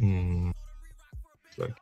Mm. Like